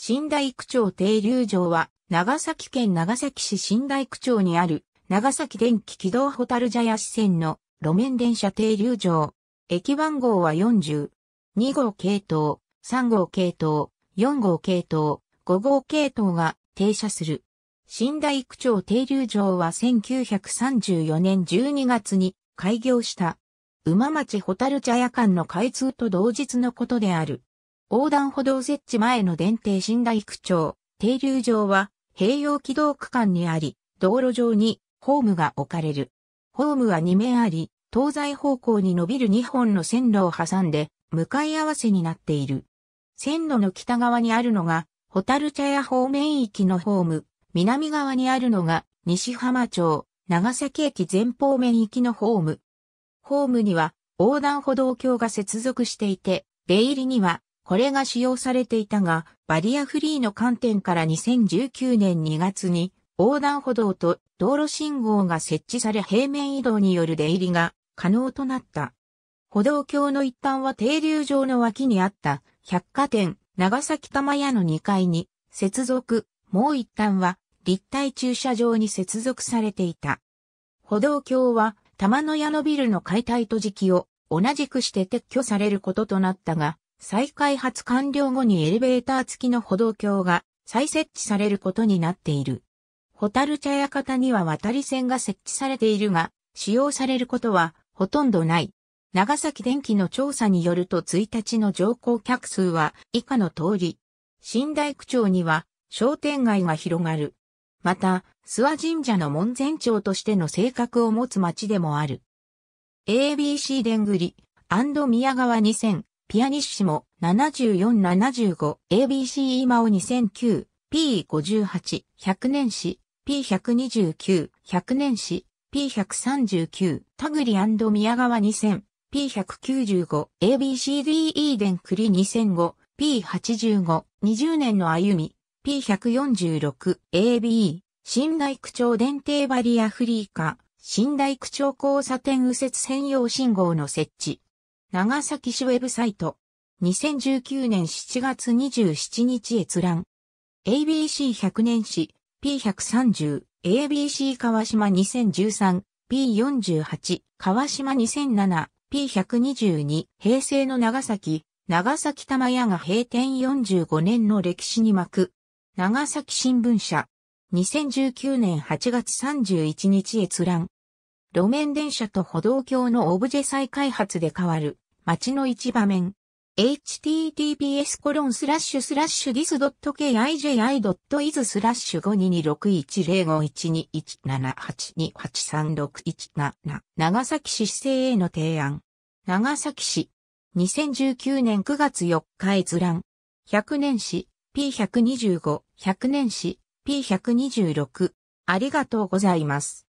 新大区町停留場は、長崎県長崎市新大区町にある、長崎電気軌道ホタルジャヤ支線の路面電車停留場。駅番号は40。2号系統、3号系統、4号系統、5号系統が停車する。新大区町停留場は1934年12月に開業した。馬町ホタル茶屋間の開通と同日のことである。横断歩道設置前の電停新大区町、停留場は、併用軌道区間にあり、道路上にホームが置かれる。ホームは2面あり、東西方向に伸びる2本の線路を挟んで、向かい合わせになっている。線路の北側にあるのが、ホタル茶屋方面域のホーム、南側にあるのが、西浜町、長崎駅前方面域のホーム。ホームには、横断歩道橋が接続していて、出入りにはこれが使用されていたが、バリアフリーの観点から2019年2月に横断歩道と道路信号が設置され平面移動による出入りが可能となった。歩道橋の一端は停留場の脇にあった百貨店長崎玉屋の2階に接続、もう一端は立体駐車場に接続されていた。歩道橋は玉の屋のビルの解体と時期を同じくして撤去されることとなったが、再開発完了後にエレベーター付きの歩道橋が再設置されることになっている。ホタル茶屋方には渡り線が設置されているが、使用されることはほとんどない。長崎電気の調査によると1日の乗降客数は以下の通り。新大区町には商店街が広がる。また、諏訪神社の門前町としての性格を持つ町でもある。ABC でんぐり宮川2000ピアニッシモ7475 ABC 今を2009 P58 100年史 P129 100年史 P139 タグリ宮川2000 P195 ABCDE 電栗2005 P85 20年の歩み P146 AB 新大区町電停バリアフリー化新大区町交差点右折専用信号の設置。長崎市ウェブサイト。2019年7月27日閲覧。ABC100 年史 P130、ABC 川島2013、P48、川島2007、P122、平成の長崎、長崎玉屋が閉店45年の歴史に巻く。長崎新聞社。2019年8月31日閲覧。路面電車と歩道橋のオブジェ再開発で変わる街の一場面。https コロンスラッシュスラッシュ dis.kiji.is スラッシュ522610512178283617長崎市市政への提案。長崎市。2019年9月4日閲覧。100年史 P125、100年史 P126。ありがとうございます。